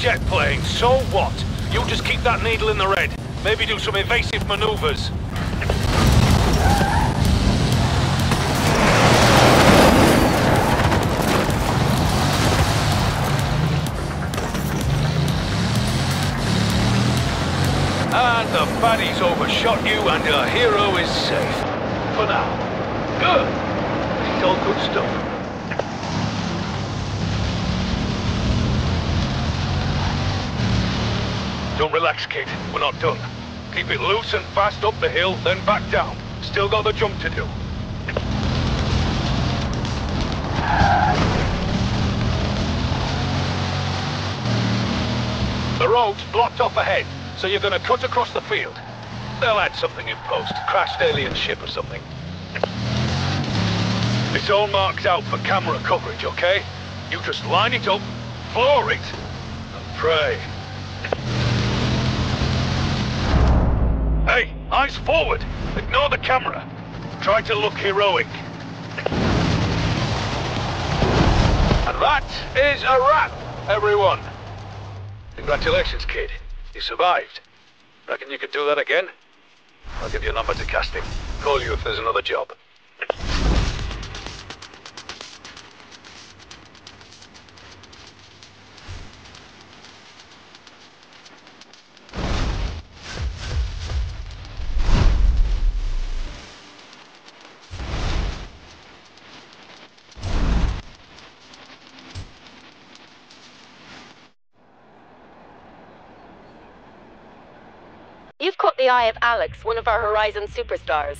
jet plane, so what? You just keep that needle in the red. Maybe do some evasive maneuvers. And the baddies overshot you and your hero is safe. For now. Good. It's all good stuff. Don't relax, kid. We're not done. Keep it loose and fast up the hill, then back down. Still got the jump to do. The road's blocked off ahead, so you're gonna cut across the field. They'll add something in post. Crashed alien ship or something. It's all marked out for camera coverage, okay? You just line it up, floor it, and pray. Eyes forward. Ignore the camera. Try to look heroic. And that is a wrap, everyone. Congratulations, kid. You survived. Reckon you could do that again? I'll give you a number to casting. Call you if there's another job. Eye of Alex, one of our Horizon superstars.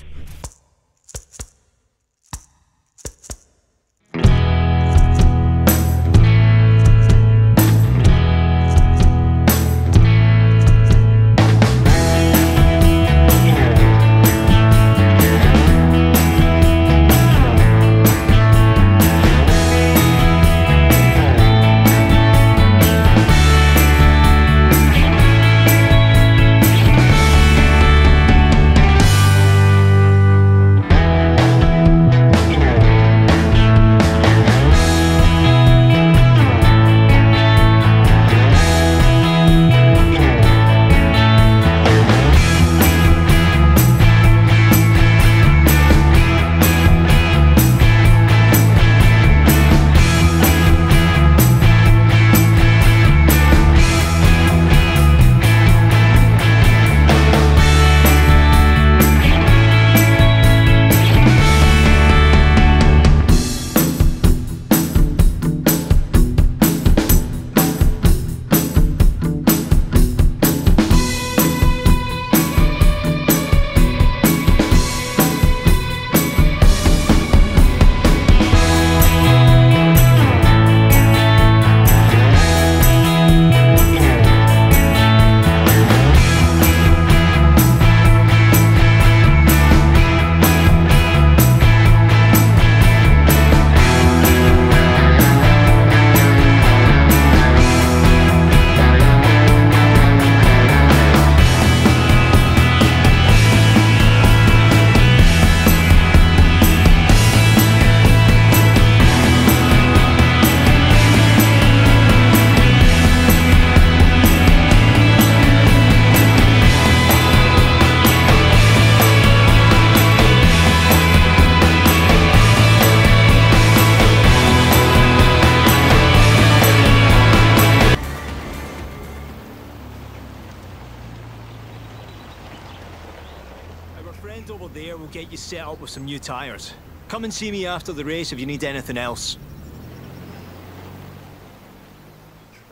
Over there will get you set up with some new tyres. Come and see me after the race if you need anything else.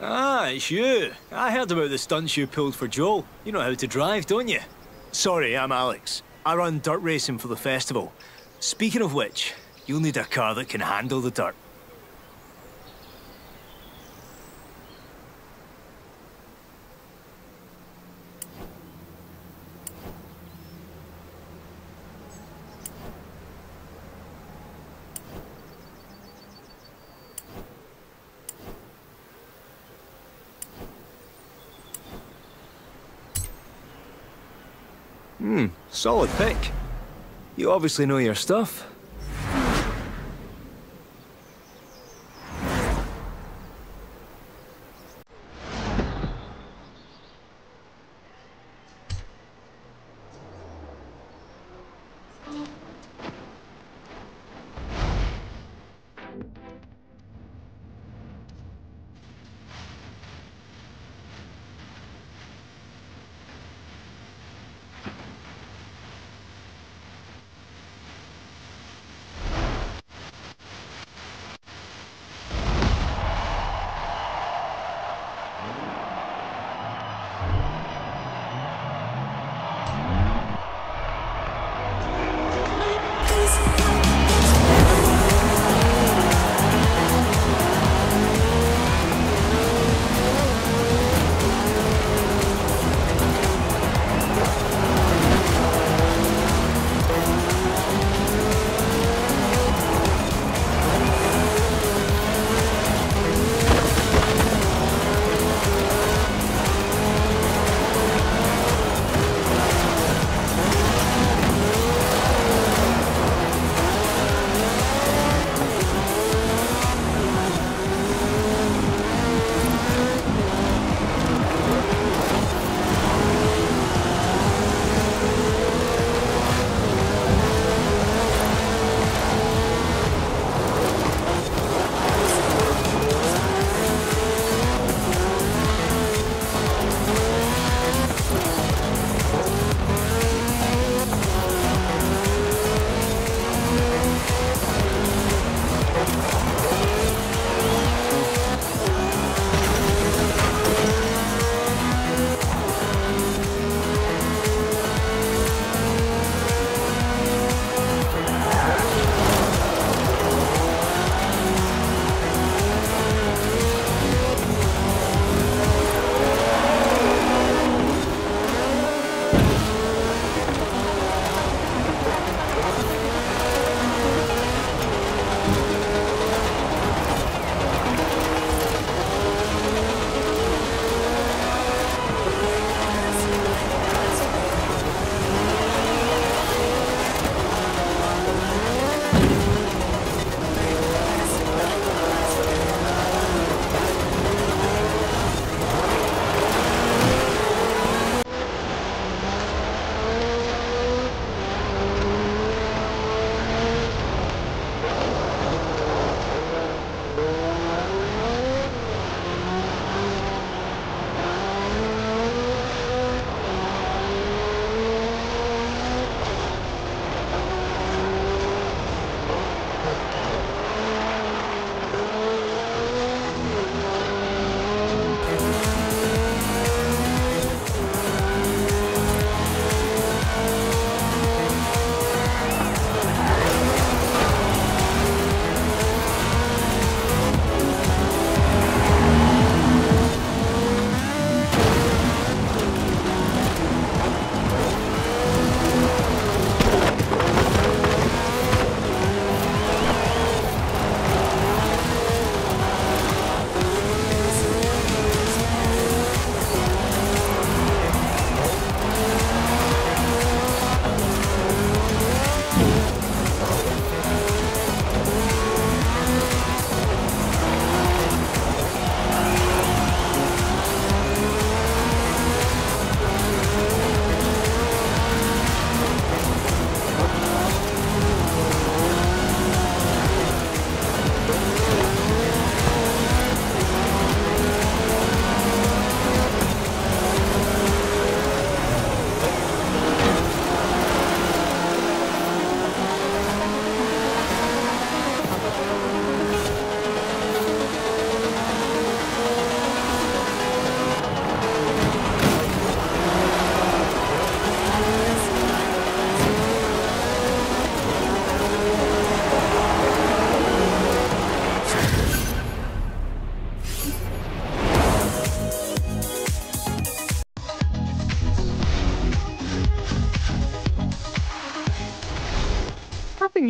Ah, it's you. I heard about the stunts you pulled for Joel. You know how to drive, don't you? Sorry, I'm Alex. I run dirt racing for the festival. Speaking of which, you'll need a car that can handle the dirt. Hmm, solid pick. You obviously know your stuff.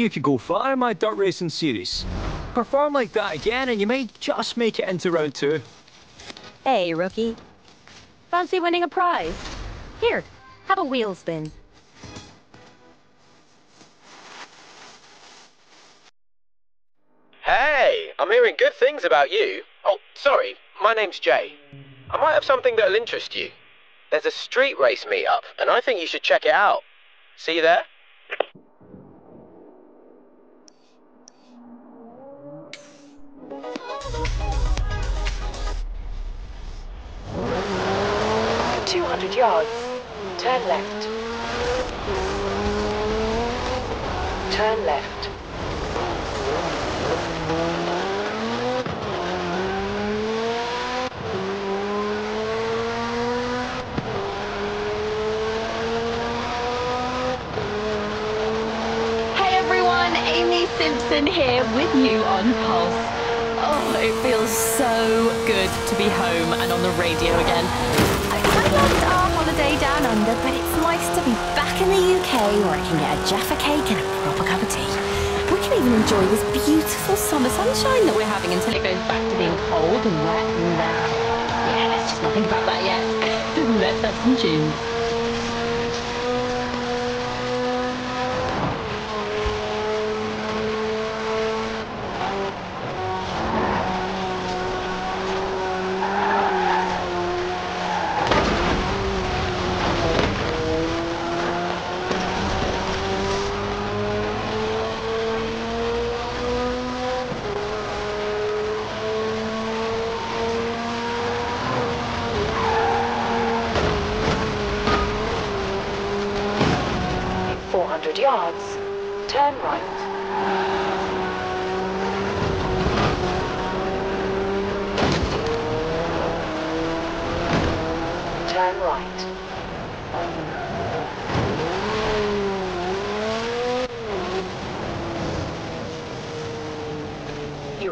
Think you could go far in my dirt racing series. Perform like that again and you might just make it into round two. Hey, rookie. Fancy winning a prize? Here, have a wheel spin. Hey, I'm hearing good things about you. Oh, sorry, my name's Jay. I might have something that'll interest you. There's a street race meetup, and I think you should check it out. See you there? Two hundred yards. Turn left. Turn left. Hey everyone, Amy Simpson here with you on Pulse. Oh, it feels so good to be home and on the radio again. UK where I can get a Jaffa cake and a proper cup of tea. We can even enjoy this beautiful summer sunshine that we're having until it goes back to being cold and wet and uh, yeah, let's just not think about that yet. let's have some tunes. Four hundred yards. Turn right. Turn right. You have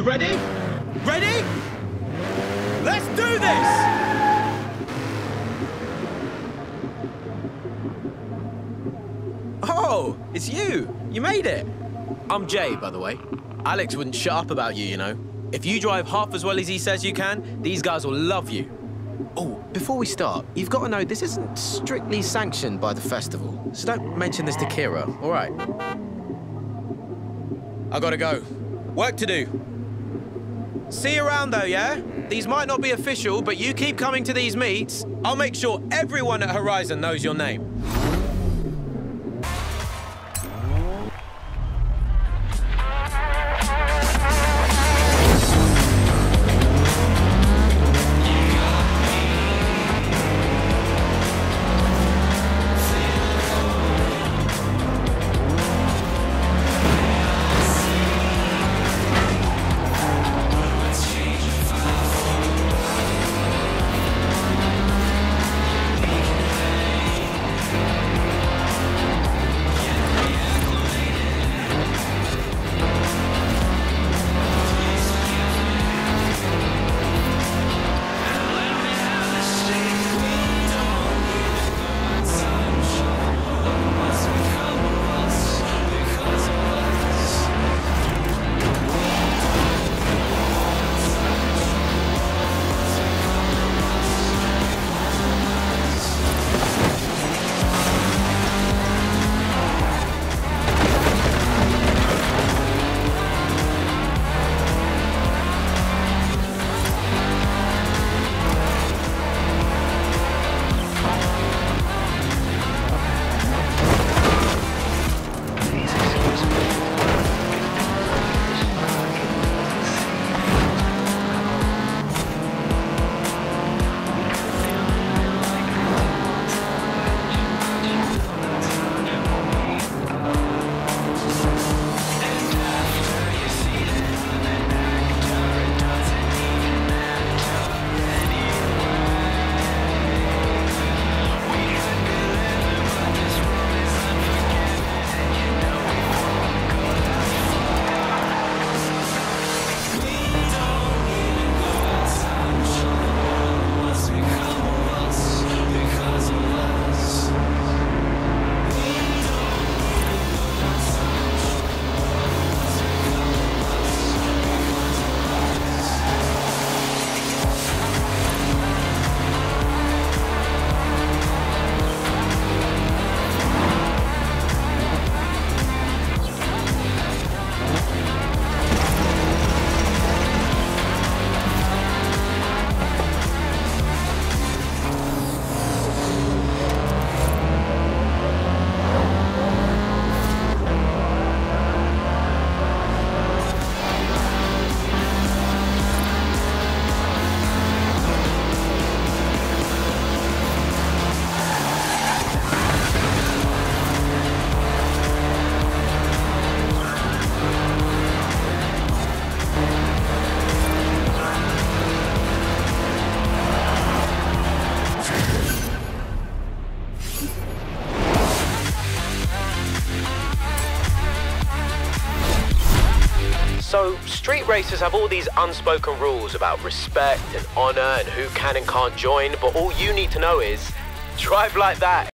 You ready? Ready? Let's do this! Oh, it's you. You made it. I'm Jay, by the way. Alex wouldn't shut up about you, you know. If you drive half as well as he says you can, these guys will love you. Oh, before we start, you've got to know this isn't strictly sanctioned by the festival, so don't mention this to Kira, all right? I gotta go. Work to do. See you around though, yeah? These might not be official, but you keep coming to these meets. I'll make sure everyone at Horizon knows your name. Street racers have all these unspoken rules about respect and honor and who can and can't join, but all you need to know is drive like that